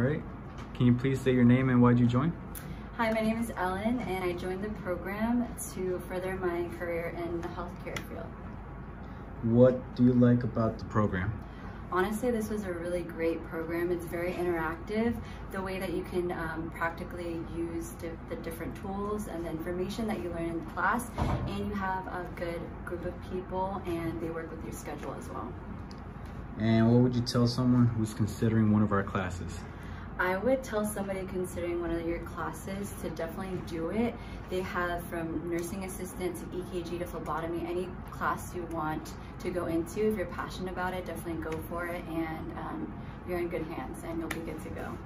All right. Can you please say your name and why'd you join? Hi, my name is Ellen, and I joined the program to further my career in the healthcare field. What do you like about the program? Honestly, this was a really great program. It's very interactive. The way that you can um, practically use the different tools and the information that you learn in class, and you have a good group of people, and they work with your schedule as well. And what would you tell someone who's considering one of our classes? I would tell somebody considering one of your classes to definitely do it. They have from nursing assistant to EKG to phlebotomy, any class you want to go into. If you're passionate about it, definitely go for it and um, you're in good hands and you'll be good to go.